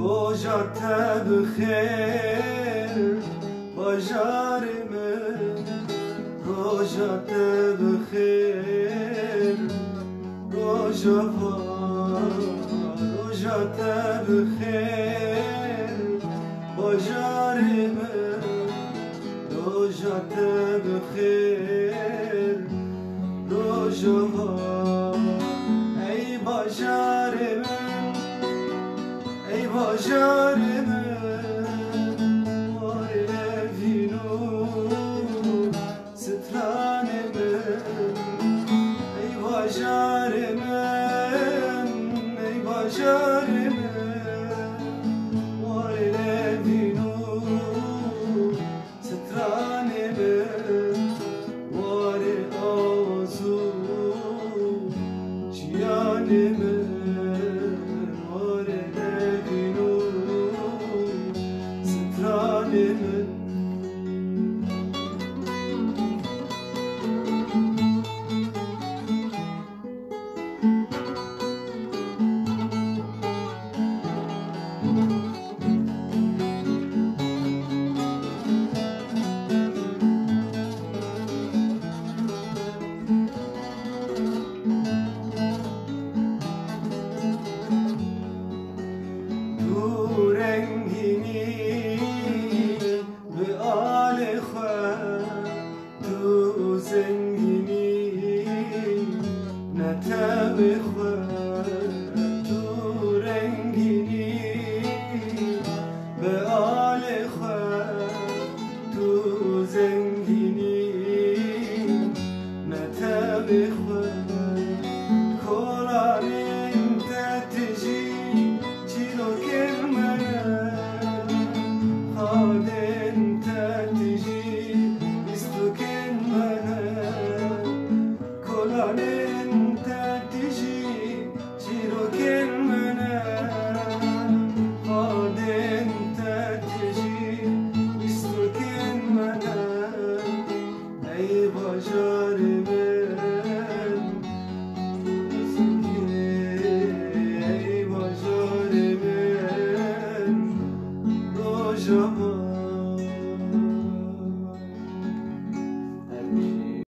روجت بخیر باجار من روجت بخیر روجا روجت بخیر باجار من روجت بخیر روجا ای majarime Mare vino Halime بخورم تو رنگینی به آل خورم تو زنگینی نتا بخورم